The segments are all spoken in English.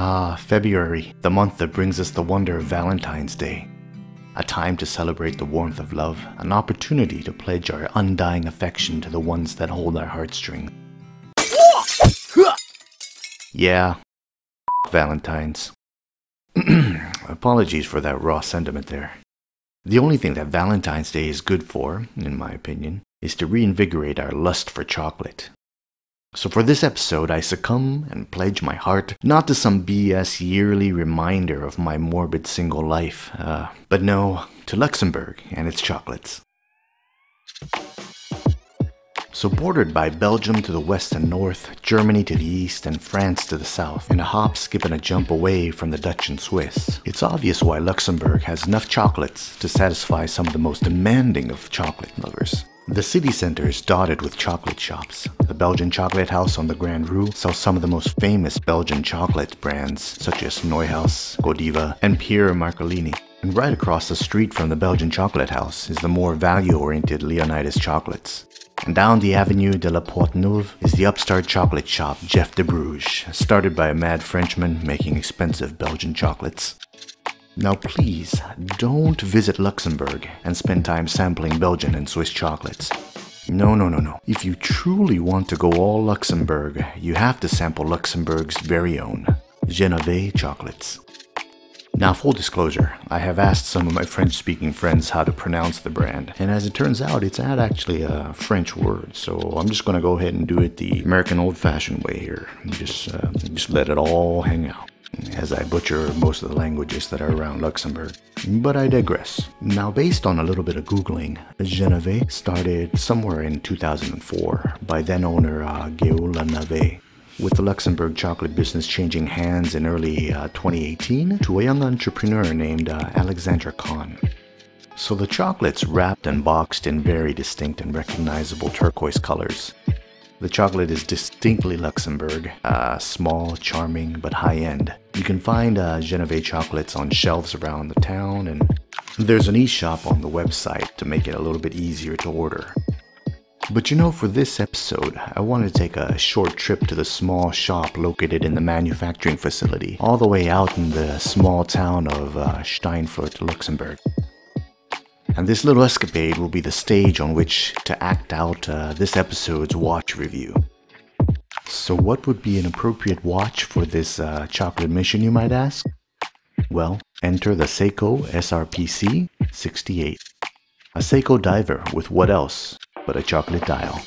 Ah, February, the month that brings us the wonder of Valentine's Day. A time to celebrate the warmth of love, an opportunity to pledge our undying affection to the ones that hold our heartstrings. yeah, Valentine's. Apologies for that raw sentiment there. The only thing that Valentine's Day is good for, in my opinion, is to reinvigorate our lust for chocolate. So for this episode, I succumb and pledge my heart not to some BS yearly reminder of my morbid single life, uh, but no, to Luxembourg and its chocolates. So bordered by Belgium to the west and north, Germany to the east, and France to the south, and a hop, skip, and a jump away from the Dutch and Swiss, it's obvious why Luxembourg has enough chocolates to satisfy some of the most demanding of chocolate lovers. The city center is dotted with chocolate shops. The Belgian Chocolate House on the Grand Rue sells some of the most famous Belgian chocolate brands, such as Neuhaus, Godiva, and Pierre Marcolini. And right across the street from the Belgian Chocolate House is the more value-oriented Leonidas Chocolates. And down the Avenue de la Porte Neuve is the upstart chocolate shop Jeff de Bruges, started by a mad Frenchman making expensive Belgian chocolates. Now please, don't visit Luxembourg and spend time sampling Belgian and Swiss chocolates. No, no, no, no. If you truly want to go all Luxembourg, you have to sample Luxembourg's very own Genaveh chocolates. Now, full disclosure, I have asked some of my French speaking friends how to pronounce the brand, and as it turns out, it's not actually a French word, so I'm just gonna go ahead and do it the American old fashioned way here. Just, uh, just let it all hang out as I butcher most of the languages that are around Luxembourg. But I digress. Now, based on a little bit of Googling, Genaveh started somewhere in 2004 by then owner uh, Guillaume Navet, with the Luxembourg chocolate business changing hands in early uh, 2018 to a young entrepreneur named uh, Alexandra Kahn. So the chocolates wrapped and boxed in very distinct and recognizable turquoise colors. The chocolate is distinctly Luxembourg, uh, small, charming, but high-end. You can find uh, Genaveh chocolates on shelves around the town, and there's an e-shop on the website to make it a little bit easier to order. But you know, for this episode, I wanted to take a short trip to the small shop located in the manufacturing facility, all the way out in the small town of uh, Steinfort, Luxembourg. And this little escapade will be the stage on which to act out uh, this episode's watch review. So, what would be an appropriate watch for this uh, chocolate mission, you might ask? Well, enter the Seiko SRPC 68. A Seiko diver with what else but a chocolate dial.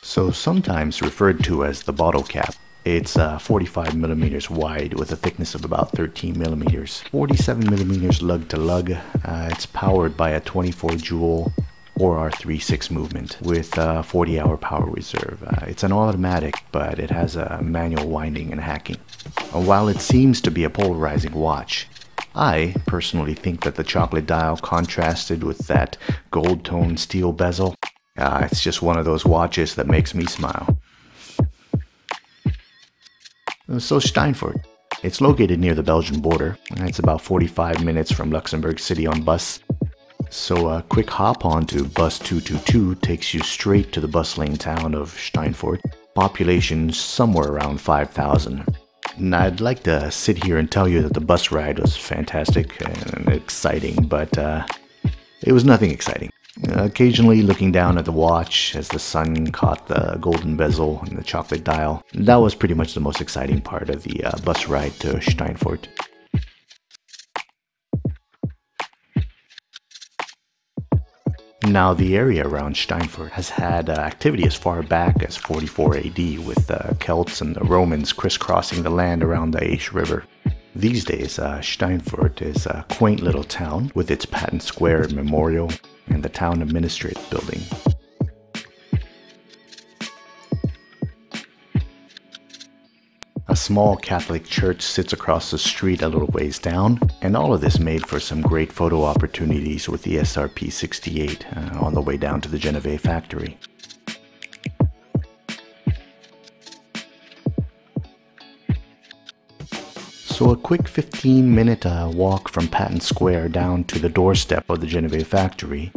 So, sometimes referred to as the bottle cap, it's uh, 45 millimeters wide with a thickness of about 13 millimeters, 47 millimeters lug to lug. Uh, it's powered by a 24 jewel 4R36 movement with a 40 hour power reserve. Uh, it's an automatic, but it has a manual winding and hacking. Uh, while it seems to be a polarizing watch, I personally think that the chocolate dial contrasted with that gold toned steel bezel, uh, it's just one of those watches that makes me smile. Uh, so Steinfort. It's located near the Belgian border. It's about 45 minutes from Luxembourg City on bus. So a quick hop on to bus 222 takes you straight to the bustling town of Steinfort. Population somewhere around 5,000. And I'd like to sit here and tell you that the bus ride was fantastic and exciting, but uh, it was nothing exciting. Occasionally looking down at the watch as the sun caught the golden bezel and the chocolate dial. That was pretty much the most exciting part of the uh, bus ride to Steinfort. Now, the area around Steinfort has had uh, activity as far back as 44 AD, with the uh, Celts and the Romans crisscrossing the land around the Eisch River. These days, uh, Steinfort is a quaint little town with its patent square and memorial, and the town administrative building. A small Catholic church sits across the street a little ways down, and all of this made for some great photo opportunities with the SRP 68 uh, on the way down to the Genaveh factory. So a quick 15 minute uh, walk from Patent Square down to the doorstep of the Genaveh factory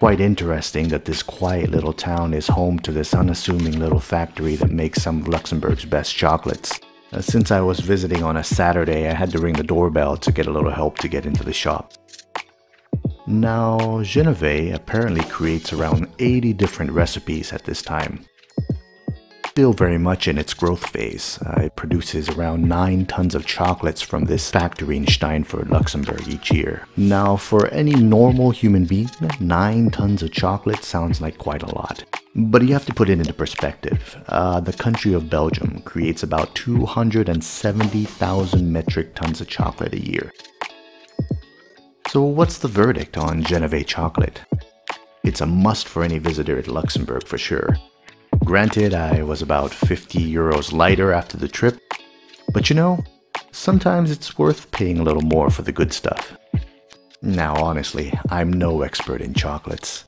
Quite interesting that this quiet little town is home to this unassuming little factory that makes some of Luxembourg's best chocolates. Uh, since I was visiting on a Saturday, I had to ring the doorbell to get a little help to get into the shop. Now, Genaveh apparently creates around 80 different recipes at this time. Still very much in its growth phase, uh, it produces around 9 tons of chocolates from this factory in Steinfort, Luxembourg each year. Now, for any normal human being, 9 tons of chocolate sounds like quite a lot. But you have to put it into perspective. Uh, the country of Belgium creates about 270,000 metric tons of chocolate a year. So what's the verdict on Genaveh chocolate? It's a must for any visitor at Luxembourg for sure. Granted, I was about 50 euros lighter after the trip, but you know, sometimes it's worth paying a little more for the good stuff. Now, honestly, I'm no expert in chocolates,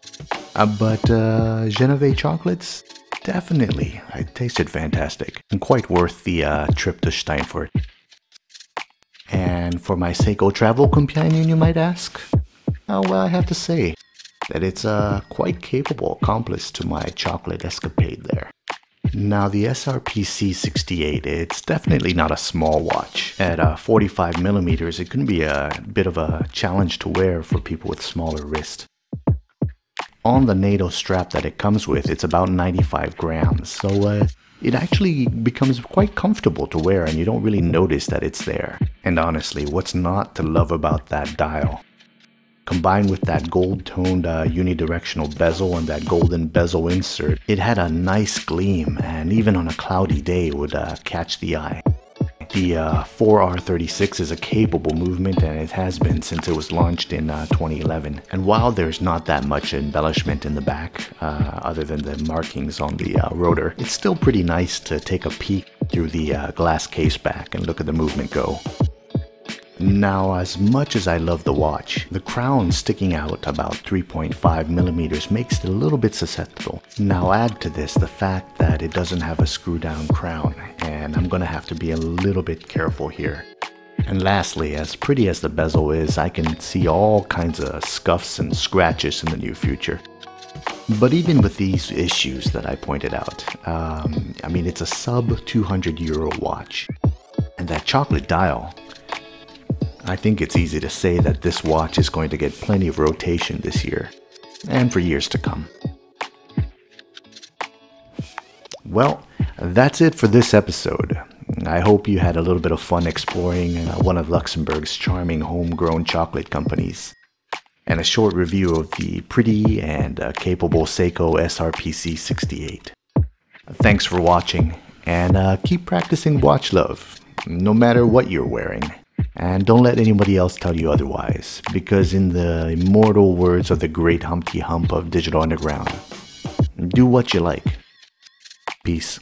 uh, but uh, Genaveh chocolates, definitely, it tasted fantastic and quite worth the uh, trip to Steinfort. And for my Seiko travel companion, you might ask? Oh, well, I have to say, that it's a quite capable accomplice to my chocolate escapade there. Now the SRPC 68, it's definitely not a small watch. At uh, 45 millimeters, it can be a bit of a challenge to wear for people with smaller wrists. On the NATO strap that it comes with, it's about 95 grams, so uh, it actually becomes quite comfortable to wear and you don't really notice that it's there. And honestly, what's not to love about that dial? Combined with that gold-toned uh, unidirectional bezel and that golden bezel insert, it had a nice gleam and even on a cloudy day would uh, catch the eye. The uh, 4R36 is a capable movement and it has been since it was launched in uh, 2011. And while there's not that much embellishment in the back, uh, other than the markings on the uh, rotor, it's still pretty nice to take a peek through the uh, glass case back and look at the movement go. Now, as much as I love the watch, the crown sticking out about 3.5 millimeters makes it a little bit susceptible. Now add to this the fact that it doesn't have a screw down crown, and I'm gonna have to be a little bit careful here. And lastly, as pretty as the bezel is, I can see all kinds of scuffs and scratches in the near future. But even with these issues that I pointed out, um, I mean, it's a sub 200 euro watch. And that chocolate dial, I think it's easy to say that this watch is going to get plenty of rotation this year, and for years to come. Well, that's it for this episode. I hope you had a little bit of fun exploring uh, one of Luxembourg's charming homegrown chocolate companies, and a short review of the pretty and uh, capable Seiko SRPC 68. Thanks for watching, and uh, keep practicing watch love, no matter what you're wearing. And don't let anybody else tell you otherwise, because in the immortal words of the great Humpty Hump of Digital Underground, do what you like. Peace.